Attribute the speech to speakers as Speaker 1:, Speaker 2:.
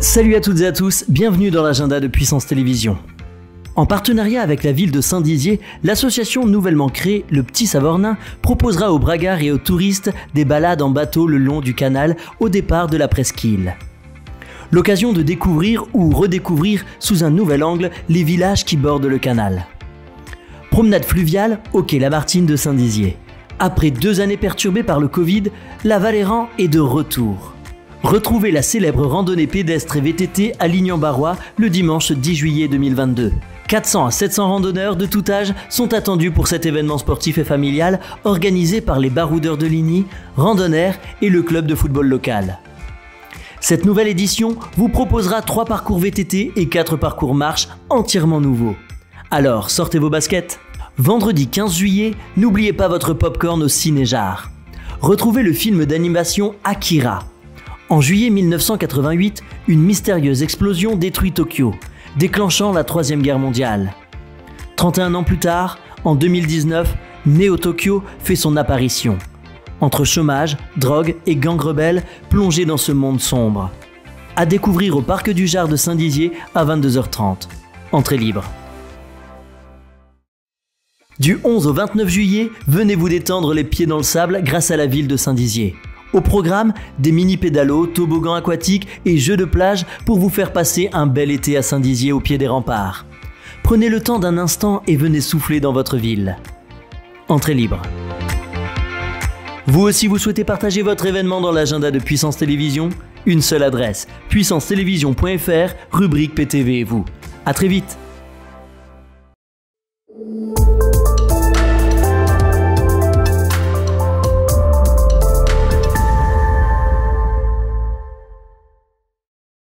Speaker 1: Salut à toutes et à tous, bienvenue dans l'agenda de Puissance Télévision. En partenariat avec la ville de Saint-Dizier, l'association nouvellement créée Le Petit Savornin proposera aux bragards et aux touristes des balades en bateau le long du canal au départ de la presqu'île. L'occasion de découvrir ou redécouvrir sous un nouvel angle les villages qui bordent le canal. Promenade fluviale au quai Lamartine de Saint-Dizier. Après deux années perturbées par le Covid, la Valéran est de retour. Retrouvez la célèbre randonnée pédestre et VTT à Lignan-Barrois le dimanche 10 juillet 2022. 400 à 700 randonneurs de tout âge sont attendus pour cet événement sportif et familial organisé par les baroudeurs de Ligny, randonneurs et le club de football local. Cette nouvelle édition vous proposera 3 parcours VTT et 4 parcours marche entièrement nouveaux. Alors sortez vos baskets. Vendredi 15 juillet, n'oubliez pas votre popcorn au cinéjar. Retrouvez le film d'animation Akira, en juillet 1988, une mystérieuse explosion détruit Tokyo, déclenchant la Troisième Guerre mondiale. 31 ans plus tard, en 2019, Neo Tokyo fait son apparition. Entre chômage, drogue et gangs rebelles plongés dans ce monde sombre. À découvrir au Parc du Jard de Saint-Dizier à 22h30. Entrée libre. Du 11 au 29 juillet, venez vous détendre les pieds dans le sable grâce à la ville de Saint-Dizier. Au programme, des mini-pédalos, toboggans aquatiques et jeux de plage pour vous faire passer un bel été à Saint-Dizier au pied des remparts. Prenez le temps d'un instant et venez souffler dans votre ville. Entrée libre. Vous aussi vous souhaitez partager votre événement dans l'agenda de Puissance Télévision Une seule adresse, puissance-télévision.fr, rubrique PTV et vous. À très vite